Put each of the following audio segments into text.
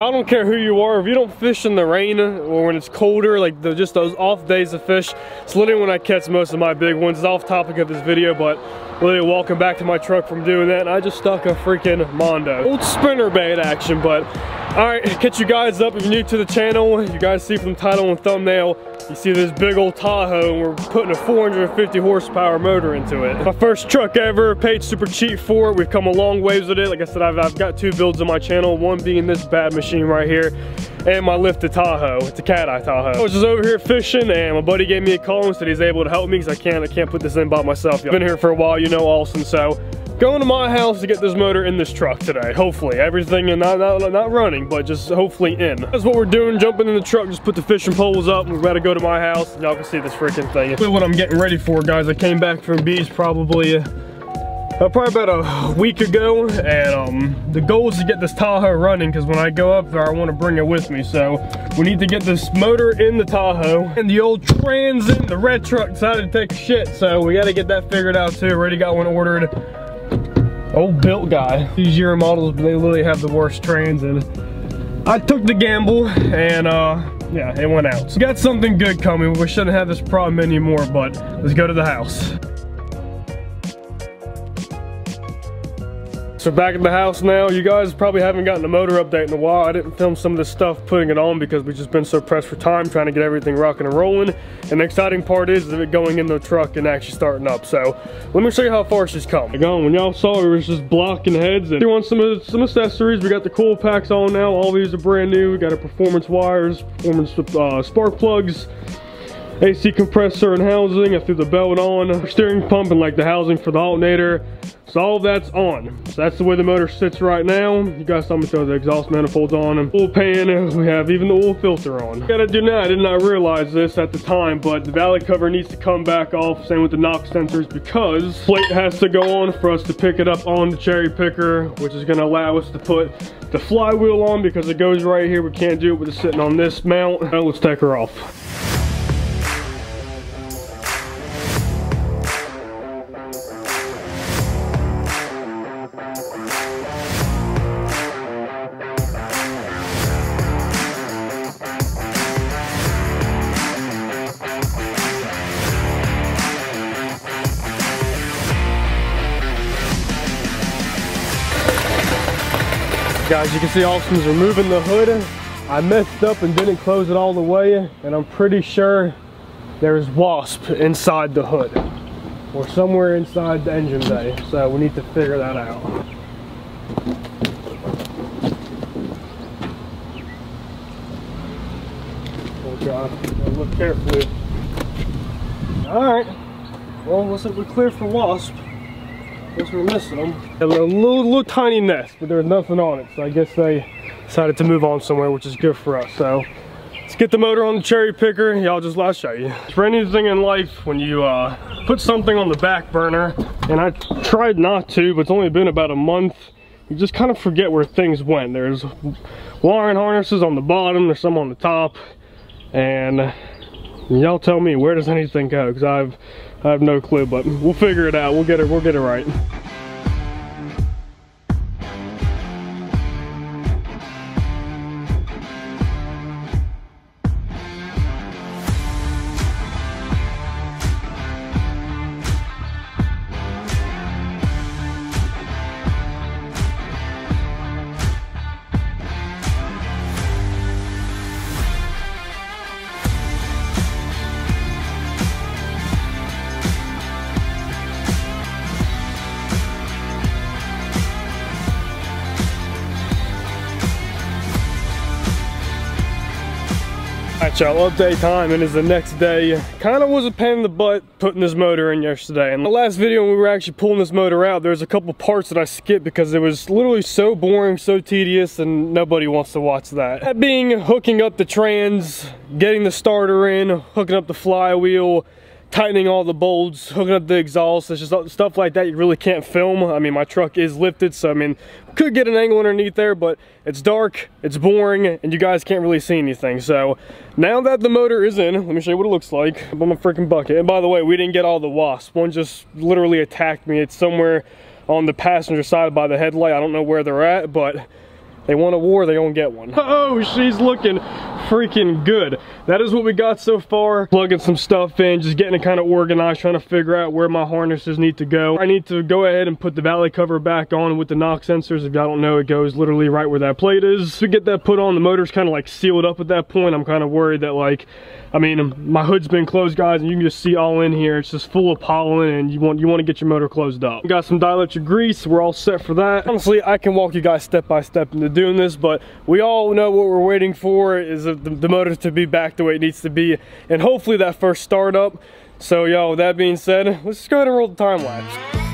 I don't care who you are, if you don't fish in the rain or when it's colder, like the, just those off days of fish, it's literally when I catch most of my big ones. It's off topic of this video, but literally walking back to my truck from doing that, and I just stuck a freaking Mondo. Old spinner bait action, but all right, catch you guys up if you're new to the channel. You guys see from title and thumbnail, you see this big old Tahoe and we're putting a 450 horsepower motor into it. My first truck ever, paid super cheap for it. We've come a long ways with it. Like I said, I've, I've got two builds on my channel, one being this bad machine right here and my lifted Tahoe. It's a cat eye Tahoe. I was just over here fishing and my buddy gave me a call and said he's able to help me because I can't, I can't put this in by myself. I've been here for a while, you know Austin, so going to my house to get this motor in this truck today. Hopefully, everything and not, not, not running, but just hopefully in. That's what we're doing, jumping in the truck, just put the fishing poles up. We're about to go to my house. Y'all can see this freaking thing. What I'm getting ready for, guys. I came back from beach probably uh, uh, probably about a week ago and um, the goal is to get this Tahoe running because when I go up there I want to bring it with me so we need to get this motor in the Tahoe and the old Transit, the red truck decided to take a shit so we got to get that figured out too already got one ordered old built guy. These Euro models, they literally have the worst trans and I took the gamble and uh, yeah, it went out. So got something good coming. We shouldn't have this problem anymore, but let's go to the house. So back at the house now. You guys probably haven't gotten a motor update in a while. I didn't film some of this stuff putting it on because we've just been so pressed for time trying to get everything rocking and rolling. And the exciting part is of it going in the truck and actually starting up. So let me show you how far she's come. Again, when y'all saw it was just blocking heads and on some of some accessories. We got the coil packs on now. All these are brand new. We got our performance wires, performance uh, spark plugs. AC compressor and housing. I threw the belt on, steering pump and like the housing for the alternator. So all that's on. So that's the way the motor sits right now. You guys saw me throw the exhaust manifolds on and full pan. We have even the oil filter on. Gotta do now, I did not realize this at the time, but the valley cover needs to come back off. Same with the knock sensors because plate has to go on for us to pick it up on the cherry picker, which is gonna allow us to put the flywheel on because it goes right here. We can't do it with it sitting on this mount. Now let's take her off. Guys, you can see Austin's removing the hood. I messed up and didn't close it all the way, and I'm pretty sure there's wasp inside the hood or somewhere inside the engine bay. So we need to figure that out. Look carefully. All right, well, looks like we're clear for wasp. Guess we're missing them. A little, little, little tiny nest, but there's nothing on it. So I guess they decided to move on somewhere, which is good for us. So let's get the motor on the cherry picker. Y'all just last show you. For anything in life, when you uh, put something on the back burner, and I tried not to, but it's only been about a month, you just kind of forget where things went. There's wiring harnesses on the bottom, there's some on the top, and y'all tell me, where does anything go? Because I've I have no clue, but we'll figure it out. We'll get it, we'll get it right. Alright y'all, update time and it's the next day. Kinda was a pain in the butt putting this motor in yesterday. And the last video when we were actually pulling this motor out, there's a couple parts that I skipped because it was literally so boring, so tedious, and nobody wants to watch that. That being hooking up the trans, getting the starter in, hooking up the flywheel, tightening all the bolts, hooking up the exhaust, it's just stuff like that you really can't film. I mean, my truck is lifted, so I mean, could get an angle underneath there, but it's dark, it's boring, and you guys can't really see anything. So now that the motor is in, let me show you what it looks like. I'm my freaking bucket. And by the way, we didn't get all the wasps. One just literally attacked me. It's somewhere on the passenger side by the headlight. I don't know where they're at, but they want a war, they gonna get one. Oh, she's looking freaking good. That is what we got so far. Plugging some stuff in, just getting it kind of organized, trying to figure out where my harnesses need to go. I need to go ahead and put the valley cover back on with the knock sensors. If y'all don't know, it goes literally right where that plate is. To get that put on, the motor's kind of like sealed up at that point. I'm kind of worried that like, I mean, my hood's been closed, guys, and you can just see all in here. It's just full of pollen, and you want you want to get your motor closed up. We got some dielectric grease. We're all set for that. Honestly, I can walk you guys step by step into doing this, but we all know what we're waiting for is the, the motor to be back the way it needs to be, and hopefully that first startup. So, yo, with that being said, let's just go ahead and roll the time lapse.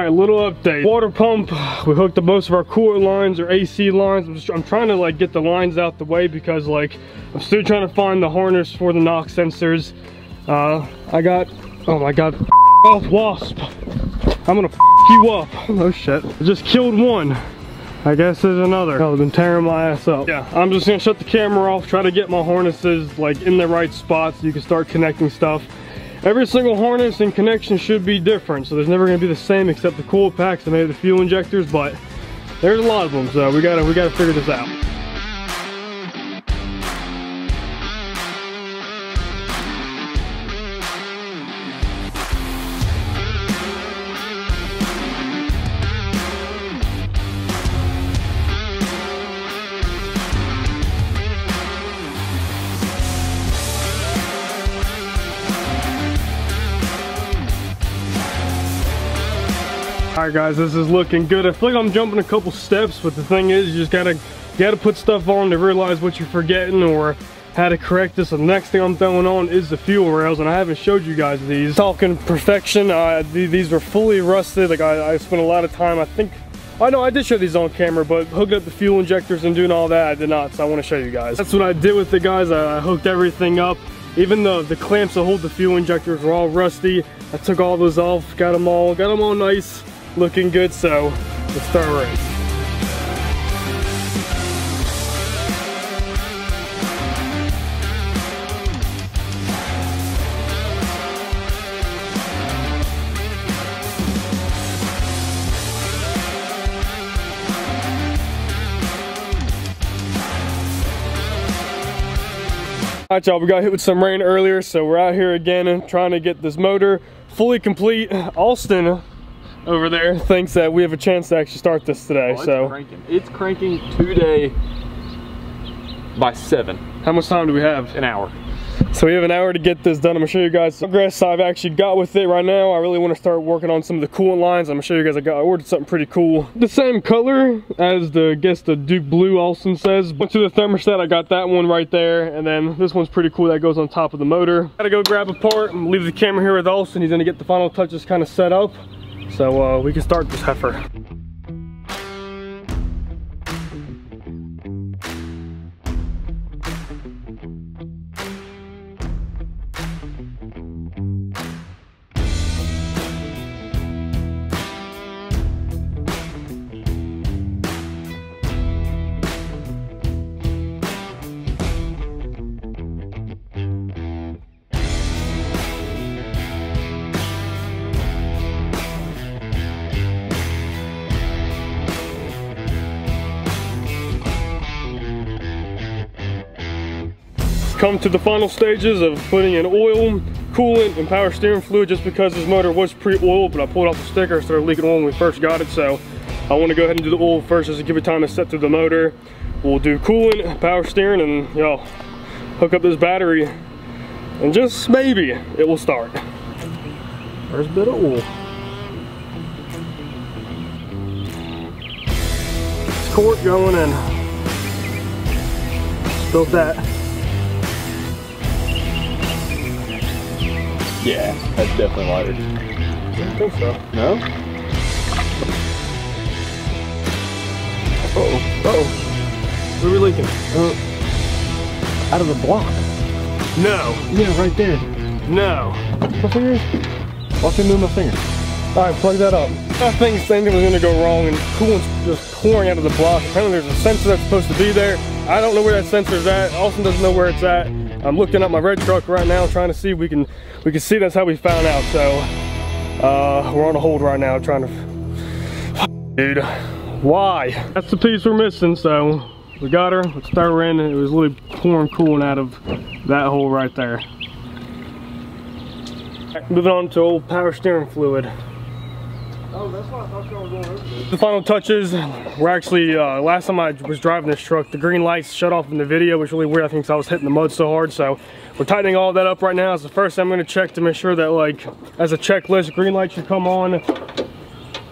All right, little update. Water pump, we hooked up most of our cooler lines or AC lines. I'm, just, I'm trying to like get the lines out the way because like, I'm still trying to find the harness for the knock sensors. Uh, I got, oh my God, off wasp. I'm gonna you up. Oh shit, I just killed one. I guess there's another. Oh, I've been tearing my ass up. Yeah, I'm just gonna shut the camera off, try to get my harnesses like in the right spots so you can start connecting stuff. Every single harness and connection should be different, so there's never gonna be the same except the coil packs and maybe the fuel injectors, but there's a lot of them, so we gotta we gotta figure this out. All right, guys, this is looking good. I feel like I'm jumping a couple steps, but the thing is, you just gotta, you gotta put stuff on to realize what you're forgetting or how to correct this. the next thing I'm throwing on is the fuel rails, and I haven't showed you guys these. Talking perfection, uh, these were fully rusted. Like I, I spent a lot of time, I think, I know I did show these on camera, but hooking up the fuel injectors and doing all that, I did not, so I wanna show you guys. That's what I did with it, guys. I, I hooked everything up. Even though the clamps that hold the fuel injectors were all rusty, I took all those off, got them all, got them all nice looking good, so let's start race. All right, y'all, we got hit with some rain earlier, so we're out here again trying to get this motor fully complete. Austin over there thinks that we have a chance to actually start this today. Oh, so cranking. it's cranking today by seven. How much time do we have? An hour. So we have an hour to get this done. I'm gonna show you guys progress I've actually got with it right now. I really want to start working on some of the coolant lines. I'm gonna show you guys I got I ordered something pretty cool. The same color as the I guess the Duke Blue Austin says. Went to the thermostat, I got that one right there. And then this one's pretty cool that goes on top of the motor. Gotta go grab a part and leave the camera here with Austin. He's gonna get the final touches kind of set up. So uh, we can start this heifer. Come to the final stages of putting in oil, coolant, and power steering fluid just because this motor was pre-oiled, but I pulled off the sticker, and started leaking oil when we first got it, so I want to go ahead and do the oil first just to give it time to set through the motor. We'll do coolant, power steering, and y'all hook up this battery, and just maybe it will start. First bit of oil. It's Quart going in. Spilled that. Yeah, that's definitely lighter. I think so. No? Uh-oh, uh-oh. Where are we leaking? Uh, out of the block. No, Yeah, right there. no. My finger? Watch me move my finger. All right, plug that up. I think something was gonna go wrong and coolant's just pouring out of the block. Apparently there's a sensor that's supposed to be there. I don't know where that sensor's at. Austin doesn't know where it's at. I'm looking at my red truck right now trying to see if we can we can see that's how we found out. So uh, we're on a hold right now trying to dude. Why? That's the piece we're missing, so we got her, let's start her in. It was literally pouring coolant out of that hole right there. Moving on to old power steering fluid. The final touches, we're actually, uh, last time I was driving this truck, the green lights shut off in the video, which was really weird, I think, 'cause I was hitting the mud so hard, so we're tightening all that up right now. It's the first thing I'm gonna check to make sure that, like, as a checklist, green light should come on.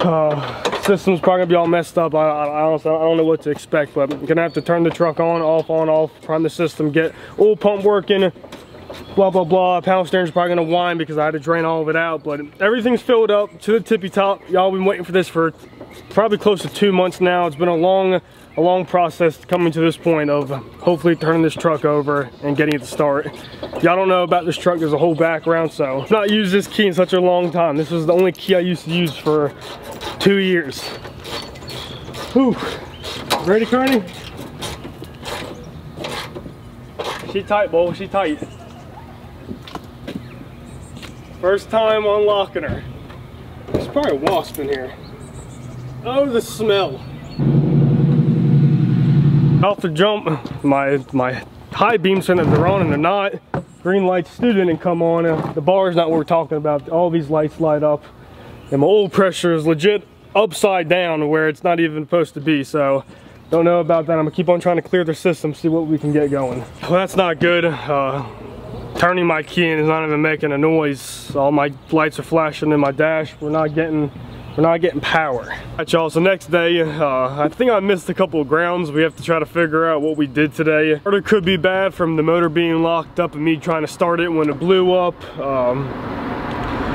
Uh, system's probably gonna be all messed up. I, I, I, honestly, I don't know what to expect, but I'm gonna have to turn the truck on, off, on, off, prime the system, get oil pump working, blah blah blah. Power steering's probably gonna whine because i had to drain all of it out but everything's filled up to the tippy top. Y'all been waiting for this for probably close to two months now. It's been a long a long process coming to this point of hopefully turning this truck over and getting it to start. Y'all don't know about this truck. There's a whole background so i've not used this key in such a long time. This was the only key i used to use for two years. Whew. ready Carney? she tight boy. She tight First time unlocking her. There's probably a wasp in here. Oh, the smell. Off the jump, my my high beam that they're on and they're not. Green lights still didn't come on. Uh, the bar is not what we're talking about. All these lights light up. And my oil pressure is legit upside down where it's not even supposed to be. So don't know about that. I'm gonna keep on trying to clear the system, see what we can get going. Well, that's not good. Uh, turning my key in is not even making a noise. All my lights are flashing in my dash. We're not getting we're not getting power. Alright y'all, so next day, uh, I think I missed a couple of grounds. We have to try to figure out what we did today. Starter could be bad from the motor being locked up and me trying to start it when it blew up. Um,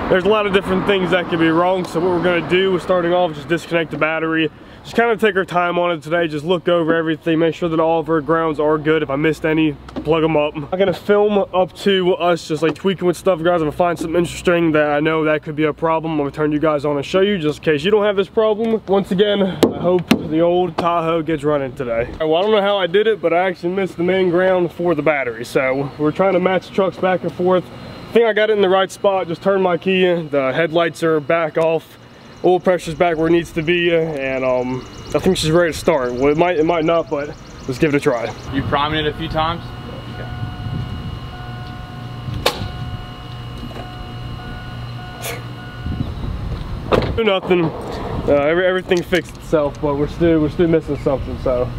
there's a lot of different things that could be wrong. So what we're gonna do is starting off, just disconnect the battery. Just kind of take our time on it today. Just look over everything, make sure that all of our grounds are good. If I missed any, plug them up. I'm gonna film up to us just like tweaking with stuff, guys. I find something interesting that I know that could be a problem, I'm gonna turn you guys on and show you just in case you don't have this problem. Once again, I hope the old Tahoe gets running today. Well, I don't know how I did it, but I actually missed the main ground for the battery. So we're trying to match trucks back and forth. I think I got it in the right spot. Just turned my key. The headlights are back off. Oil pressure's back where it needs to be, and um, I think she's ready to start. Well, it might, it might not, but let's give it a try. You priming it a few times? Do nothing. Uh, every, everything fixed itself, but we're still we're still missing something. So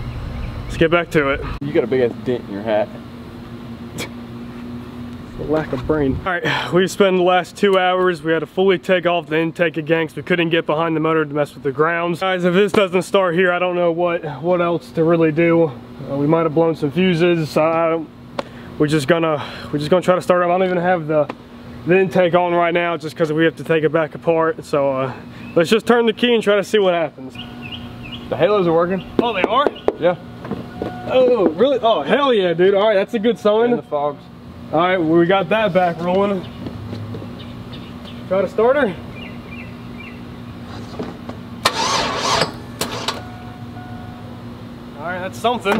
let's get back to it. You got a big ass dent in your hat. The lack of brain. All right, we spent the last two hours. We had to fully take off the intake again because we couldn't get behind the motor to mess with the grounds. Guys, if this doesn't start here, I don't know what what else to really do. Uh, we might have blown some fuses. I don't, we're just gonna we're just gonna try to start up. I don't even have the the intake on right now just because we have to take it back apart. So uh, let's just turn the key and try to see what happens. The halos are working. Oh, they are? Yeah. Oh, really? Oh, hell yeah, dude. All right, that's a good sign. And the fogs. All right, well, we got that back rolling. Got a starter. All right, that's something.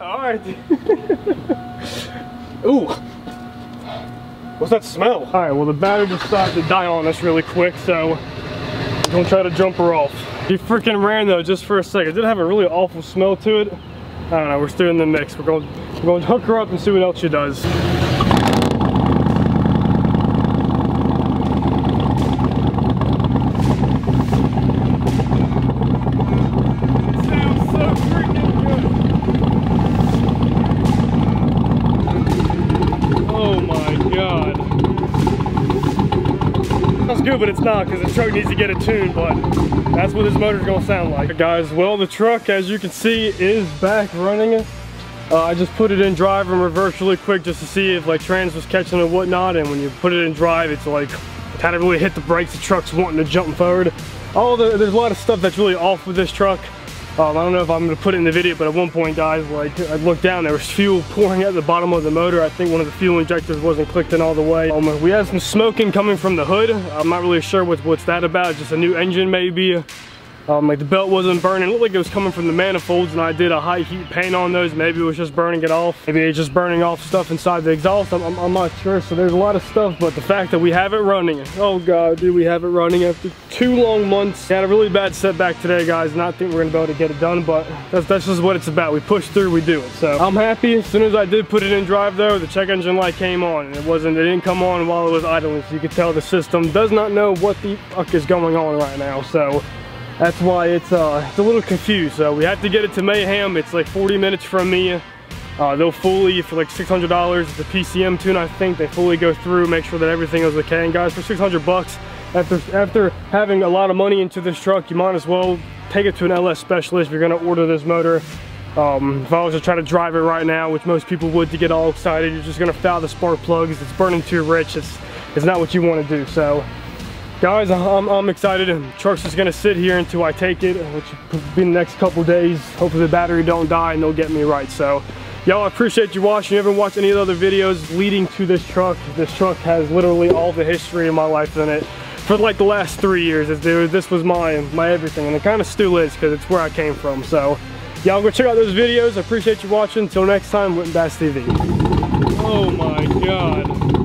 All right. Ooh. What's that smell? All right, well, the battery just started to die on us really quick, so gonna try to jump her off. He freaking ran though, just for a second. It did have a really awful smell to it. I don't know, we're still in the mix. We're going, we're going to hook her up and see what else she does. Sounds so freaking good. Oh my god. But it's not because the truck needs to get a tune, but that's what this motor's gonna sound like. Guys, well, the truck, as you can see, is back running. Uh, I just put it in drive and reverse really quick just to see if like trans was catching and whatnot. And when you put it in drive, it's like kind of really hit the brakes. The truck's wanting to jump forward. All the, there's a lot of stuff that's really off with this truck. Um, I don't know if I'm gonna put it in the video, but at one point, guys, like I looked down, there was fuel pouring out the bottom of the motor. I think one of the fuel injectors wasn't clicked in all the way. Um, we had some smoking coming from the hood. I'm not really sure what, what's that about. Just a new engine maybe. Um, like the belt wasn't burning. It looked like it was coming from the manifolds and I did a high heat paint on those. Maybe it was just burning it off. Maybe it's just burning off stuff inside the exhaust. I'm, I'm, I'm, not sure. So there's a lot of stuff, but the fact that we have it running. Oh God, dude, we have it running after two long months. Had a really bad setback today, guys. Not think we're gonna be able to get it done, but that's, that's just what it's about. We push through, we do it. So I'm happy. As soon as I did put it in drive though, the check engine light came on and it wasn't, it didn't come on while it was idling. So you could tell the system does not know what the fuck is going on right now. So that's why it's uh it's a little confused. So we have to get it to mayhem. It's like 40 minutes from me. Uh, they'll fully for like $600 it's a PCM tune I think. They fully go through make sure that everything is okay. And guys for 600 bucks after after having a lot of money into this truck you might as well take it to an LS specialist if you're gonna order this motor. Um, if I was to try to drive it right now which most people would to get all excited you're just gonna foul the spark plugs. It's burning too rich. It's it's not what you want to do. So guys I'm, I'm excited truck's just gonna sit here until I take it which will be the next couple days. Hopefully the battery don't die and they'll get me right. So y'all I appreciate you watching. If you haven't watched any of the other videos leading to this truck this truck has literally all the history of my life in it for like the last three years. This was my my everything and it kind of still is because it's where I came from. So y'all go check out those videos. I appreciate you watching. Until next time Lippin Bass TV oh my god